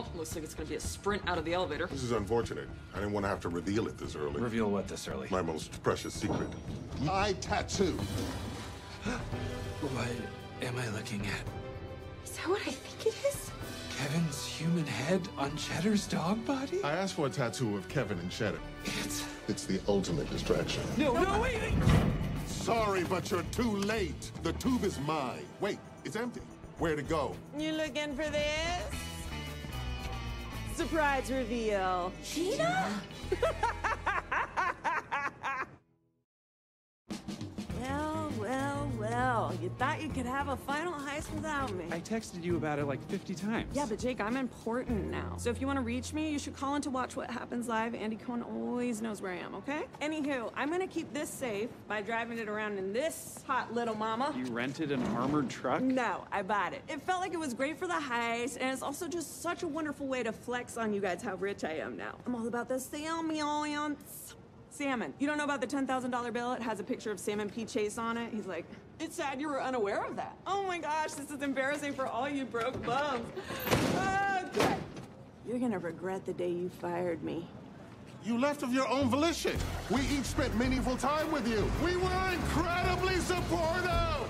Well, looks like it's gonna be a sprint out of the elevator. This is unfortunate. I didn't want to have to reveal it this early. Reveal what this early? My most precious secret. My tattoo. What am I looking at? Is that what I think it is? Kevin's human head on Cheddar's dog body? I asked for a tattoo of Kevin and Cheddar. It's. It's the ultimate distraction. No, no, wait! wait. Sorry, but you're too late. The tube is mine. Wait, it's empty. Where to go? You looking for this? Surprise reveal. Gina? You thought you could have a final heist without me. I texted you about it like 50 times. Yeah, but Jake, I'm important now. So if you want to reach me, you should call in to watch what happens live. Andy Cohen always knows where I am, okay? Anywho, I'm gonna keep this safe by driving it around in this hot little mama. You rented an armored truck? No, I bought it. It felt like it was great for the heist, and it's also just such a wonderful way to flex on you guys how rich I am now. I'm all about the salmon. Salmon. You don't know about the $10,000 bill? It has a picture of Salmon P. Chase on it. He's like, it's sad you were unaware of that. Oh my gosh, this is embarrassing for all you broke bums. Uh, okay. You're gonna regret the day you fired me. You left of your own volition. We each spent meaningful time with you. We were incredibly supportive.